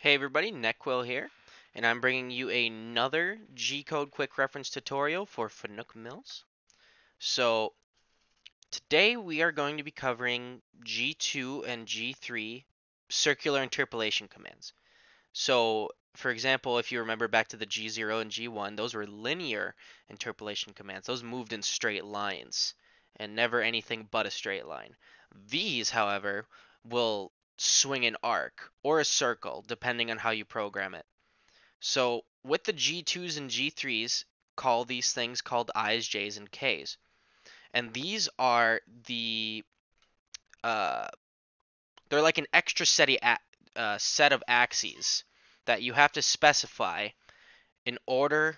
Hey everybody, Neckquill here, and I'm bringing you another G-code quick reference tutorial for Fanuc Mills. So today we are going to be covering G2 and G3 circular interpolation commands. So for example, if you remember back to the G0 and G1, those were linear interpolation commands. Those moved in straight lines and never anything but a straight line. These, however, will swing an arc or a circle, depending on how you program it. So with the G2s and G3s, call these things called I's, J's, and K's. And these are the, uh, they're like an extra set, uh, set of axes that you have to specify in order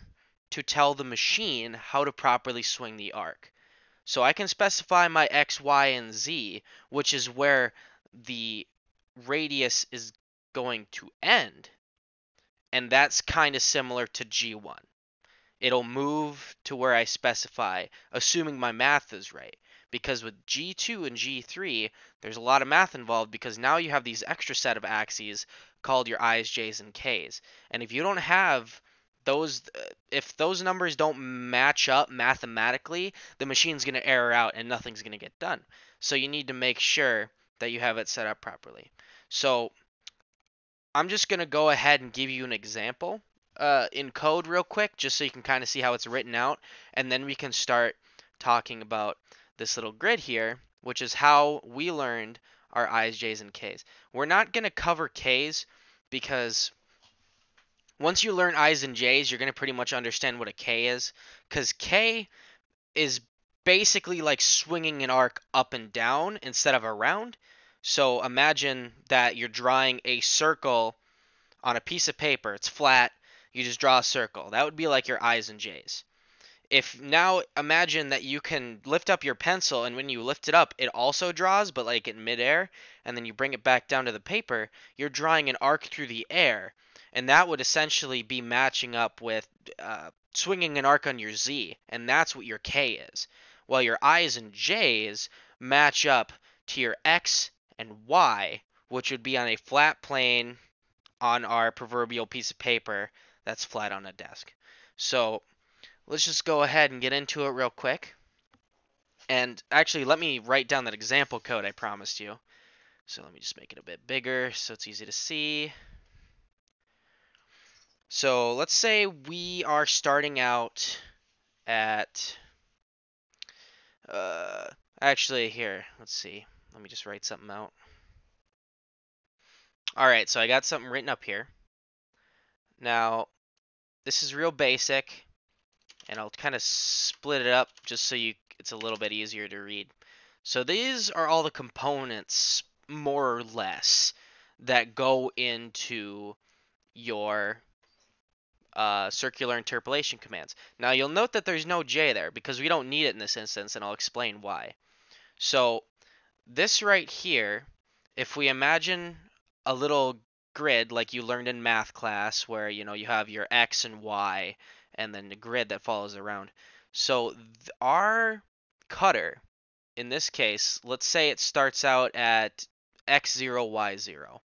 to tell the machine how to properly swing the arc. So I can specify my X, Y, and Z, which is where the radius is going to end. And that's kind of similar to G1. It'll move to where I specify, assuming my math is right. Because with G2 and G3, there's a lot of math involved because now you have these extra set of axes called your I's, J's, and K's. And if you don't have those uh, if those numbers don't match up mathematically, the machine's going to error out and nothing's going to get done. So you need to make sure that you have it set up properly. So I'm just going to go ahead and give you an example uh, in code real quick, just so you can kind of see how it's written out. And then we can start talking about this little grid here, which is how we learned our I's, J's, and K's. We're not going to cover K's because once you learn I's and J's, you're going to pretty much understand what a K is. Because K is basically like swinging an arc up and down instead of around. So imagine that you're drawing a circle on a piece of paper. It's flat. You just draw a circle. That would be like your I's and J's. If now imagine that you can lift up your pencil and when you lift it up, it also draws, but like in midair, and then you bring it back down to the paper, you're drawing an arc through the air. And that would essentially be matching up with uh, swinging an arc on your Z, and that's what your K is. While your I's and J's match up to your X and y, which would be on a flat plane on our proverbial piece of paper that's flat on a desk. So let's just go ahead and get into it real quick. And actually, let me write down that example code I promised you. So let me just make it a bit bigger so it's easy to see. So let's say we are starting out at, uh, actually here, let's see. Let me just write something out. Alright, so I got something written up here. Now, this is real basic, and I'll kind of split it up just so you it's a little bit easier to read. So these are all the components, more or less, that go into your uh, circular interpolation commands. Now you'll note that there's no J there because we don't need it in this instance, and I'll explain why. So this right here, if we imagine a little grid like you learned in math class where you know you have your x and y and then the grid that follows around. So our cutter in this case, let's say it starts out at x0, y0.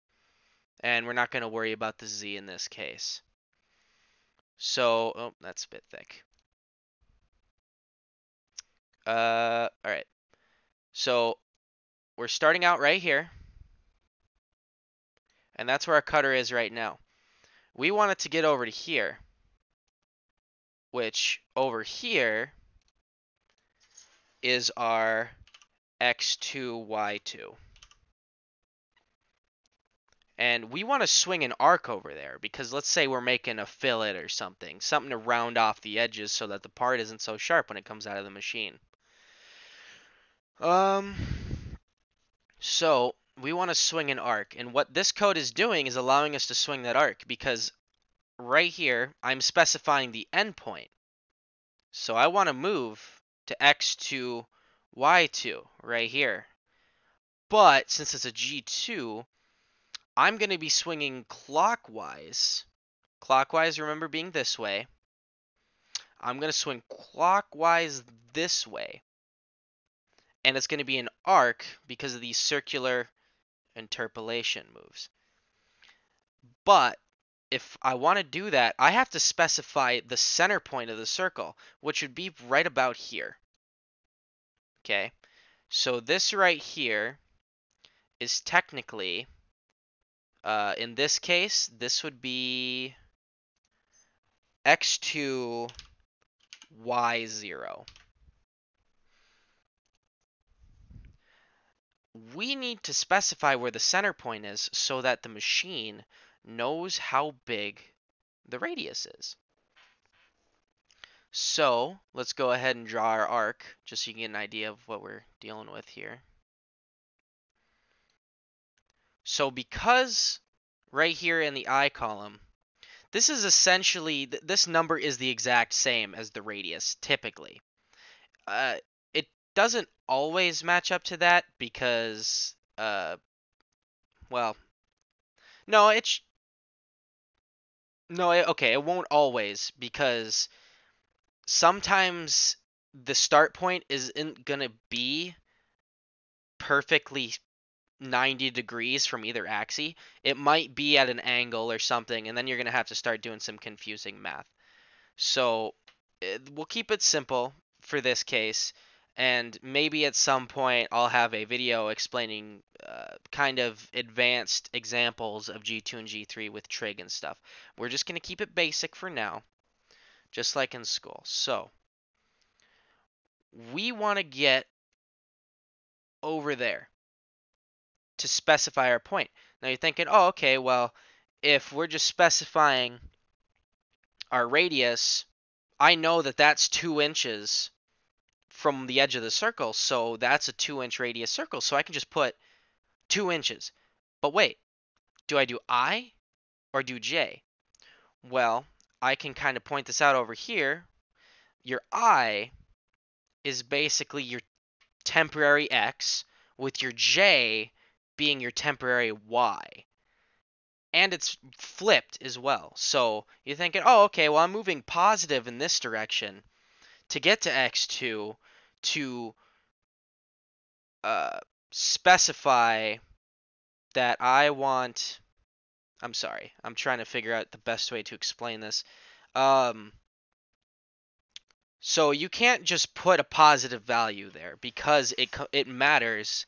And we're not going to worry about the z in this case. So, oh, that's a bit thick. Uh, all right. So we're starting out right here. And that's where our cutter is right now. We want it to get over to here. Which over here is our x2, y2. And we want to swing an arc over there because let's say we're making a fillet or something. Something to round off the edges so that the part isn't so sharp when it comes out of the machine. Um, so we want to swing an arc. And what this code is doing is allowing us to swing that arc because right here, I'm specifying the endpoint. So I want to move to x2, y2 right here. But since it's a G2, I'm going to be swinging clockwise. Clockwise, remember being this way. I'm going to swing clockwise this way and it's going to be an arc because of these circular interpolation moves. But if I want to do that, I have to specify the center point of the circle, which would be right about here. Okay, so this right here is technically, uh, in this case, this would be x2, y0. We need to specify where the center point is so that the machine knows how big the radius is. So let's go ahead and draw our arc just so you can get an idea of what we're dealing with here. So because right here in the I column, this is essentially, this number is the exact same as the radius, typically. Uh, it doesn't always match up to that because, uh, well, no, it's, no, okay, it won't always because sometimes the start point isn't going to be perfectly 90 degrees from either axis. It might be at an angle or something, and then you're going to have to start doing some confusing math. So eh, we'll keep it simple for this case, and maybe at some point I'll have a video explaining uh, kind of advanced examples of G2 and G3 with trig and stuff. We're just going to keep it basic for now, just like in school. So we want to get over there to specify our point. Now you're thinking, oh, okay, well, if we're just specifying our radius, I know that that's two inches from the edge of the circle, so that's a two inch radius circle, so I can just put two inches. But wait, do I do I or do J? Well, I can kind of point this out over here. Your I is basically your temporary X, with your J being your temporary y. And it's flipped as well. So you're thinking, oh, okay, well, I'm moving positive in this direction to get to x2 to uh, specify that I want. I'm sorry. I'm trying to figure out the best way to explain this. Um, so you can't just put a positive value there because it it matters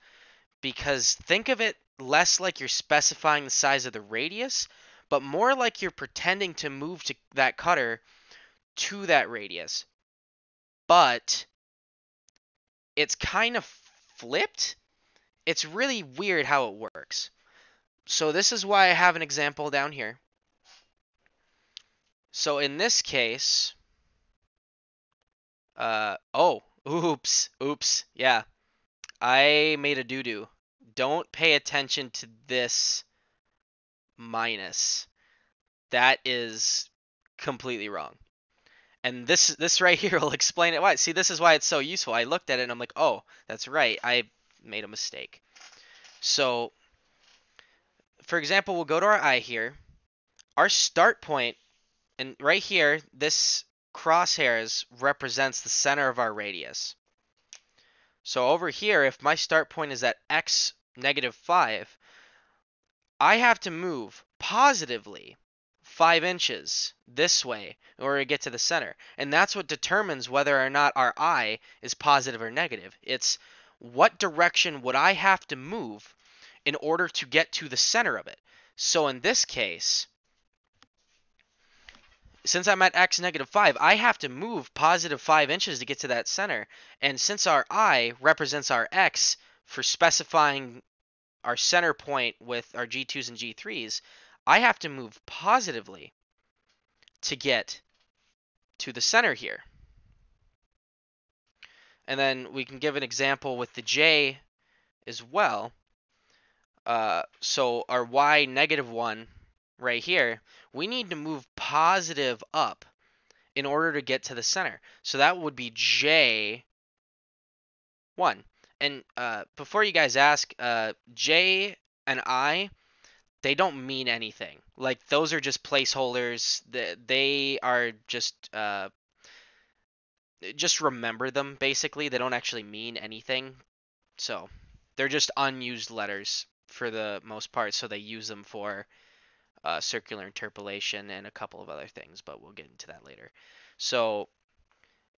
because think of it less like you're specifying the size of the radius, but more like you're pretending to move to that cutter to that radius. But it's kind of flipped. It's really weird how it works. So this is why I have an example down here. So in this case, uh, oh, oops, oops, yeah. I made a doo-doo. Don't pay attention to this minus. That is completely wrong. And this this right here will explain it why. See, this is why it's so useful. I looked at it and I'm like, oh, that's right. I made a mistake. So, for example, we'll go to our I here. Our start point, and right here, this crosshairs represents the center of our radius. So over here, if my start point is at x negative 5, I have to move positively 5 inches this way in order to get to the center. And that's what determines whether or not our I is positive or negative. It's what direction would I have to move in order to get to the center of it. So in this case, since I'm at x negative 5, I have to move positive 5 inches to get to that center. And since our i represents our x for specifying our center point with our g2s and g3s, I have to move positively to get to the center here. And then we can give an example with the j as well. Uh, so our y negative 1 right here, we need to move positive up in order to get to the center. So that would be J1. And uh, before you guys ask, uh, J and I, they don't mean anything. Like those are just placeholders. They are just uh, just remember them basically. They don't actually mean anything. So they're just unused letters for the most part. So they use them for uh, circular interpolation, and a couple of other things, but we'll get into that later. So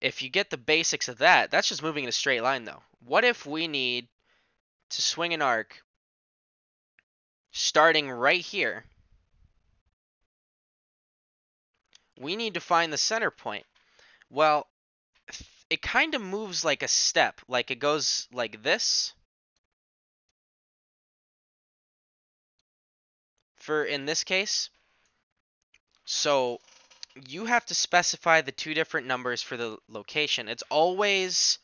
if you get the basics of that, that's just moving in a straight line though. What if we need to swing an arc starting right here? We need to find the center point. Well, it kind of moves like a step, like it goes like this. For in this case. So you have to specify the two different numbers for the location. It's always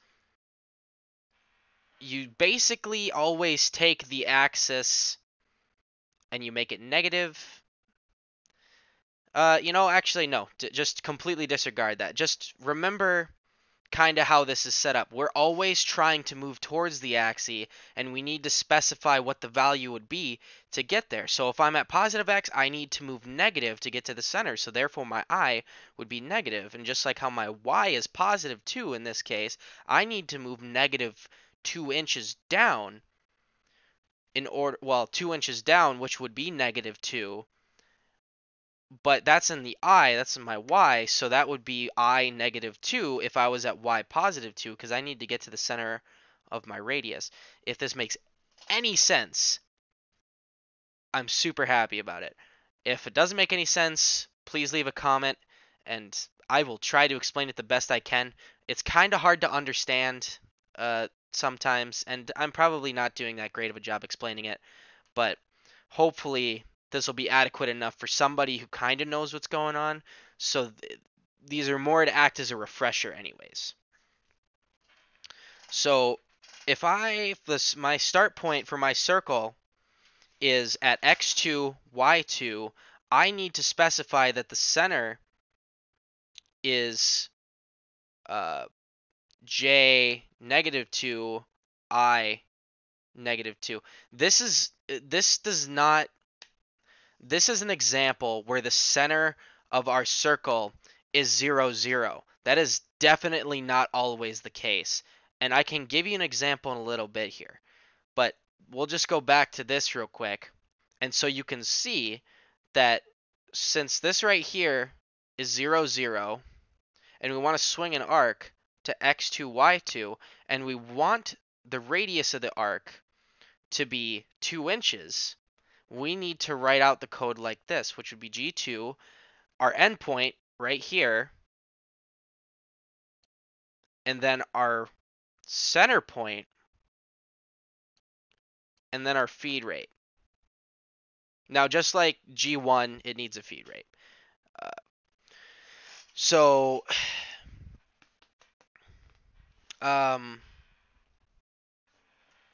you basically always take the axis and you make it negative. Uh, you know, actually, no. just completely disregard that. Just remember kind of how this is set up. We're always trying to move towards the axis, and we need to specify what the value would be to get there. So if I'm at positive x, I need to move negative to get to the center, so therefore my i would be negative. And just like how my y is positive 2 in this case, I need to move negative 2 inches down in order, well, 2 inches down, which would be negative 2, but that's in the i, that's in my y, so that would be i negative 2 if I was at y positive 2, because I need to get to the center of my radius. If this makes any sense, I'm super happy about it. If it doesn't make any sense, please leave a comment, and I will try to explain it the best I can. It's kind of hard to understand uh, sometimes, and I'm probably not doing that great of a job explaining it, but hopefully this will be adequate enough for somebody who kind of knows what's going on. So th- these are more to act as a refresher, anyways. So if I this my start point for my circle is at x2, y2, I need to specify that the center is uh, j negative 2, i negative 2. This is this does not this is an example where the center of our circle is 0, 0. That is definitely not always the case. And I can give you an example in a little bit here. But we'll just go back to this real quick. And so you can see that since this right here is 0, 0, and we want to swing an arc to x2, y2, and we want the radius of the arc to be 2 inches, we need to write out the code like this, which would be G2, our endpoint right here, and then our center point, and then our feed rate. Now, just like G1, it needs a feed rate. Uh, so, um,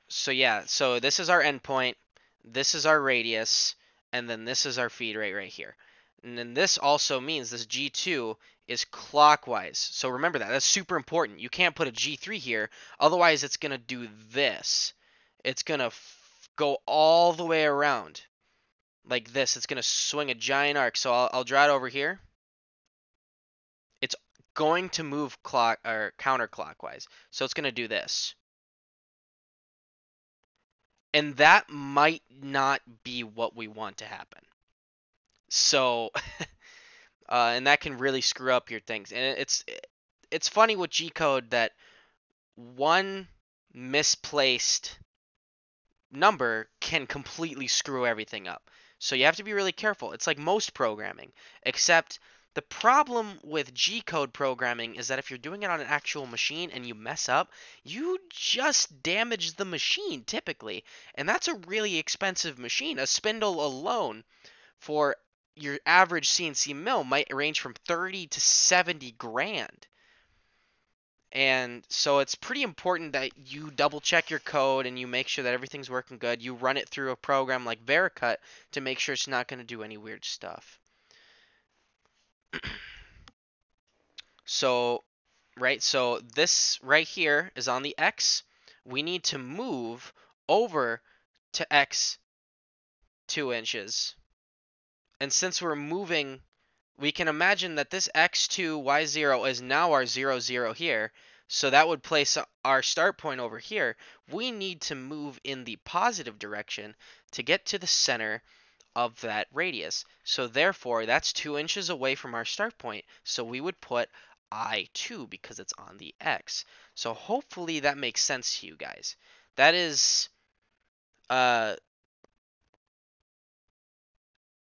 so yeah, so this is our endpoint this is our radius, and then this is our feed rate right here. And then this also means this G2 is clockwise. So remember that. That's super important. You can't put a G3 here. Otherwise, it's going to do this. It's going to go all the way around like this. It's going to swing a giant arc. So I'll, I'll draw it over here. It's going to move clock or counterclockwise. So it's going to do this and that might not be what we want to happen. So, uh, and that can really screw up your things. And it's it's funny with G code that one misplaced number can completely screw everything up. So you have to be really careful. It's like most programming, except the problem with G code programming is that if you're doing it on an actual machine and you mess up, you just damage the machine typically. And that's a really expensive machine. A spindle alone for your average CNC mill might range from 30 to 70 grand. And so it's pretty important that you double check your code and you make sure that everything's working good. You run it through a program like Vericut to make sure it's not going to do any weird stuff. So, right, so this right here is on the x. We need to move over to x 2 inches. And since we're moving, we can imagine that this x2, y0 is now our 0, 0 here. So that would place our start point over here. We need to move in the positive direction to get to the center of that radius. So therefore, that's 2 inches away from our start point. So we would put I2 because it's on the X. So hopefully that makes sense to you guys. That is uh,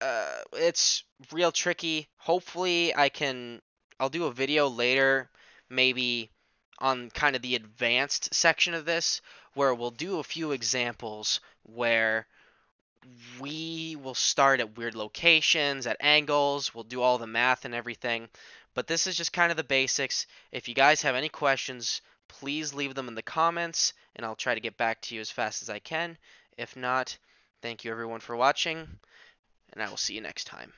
uh, it's real tricky. Hopefully I can, I'll do a video later, maybe on kind of the advanced section of this, where we'll do a few examples where we will start at weird locations, at angles, we'll do all the math and everything. But this is just kind of the basics. If you guys have any questions, please leave them in the comments, and I'll try to get back to you as fast as I can. If not, thank you everyone for watching, and I will see you next time.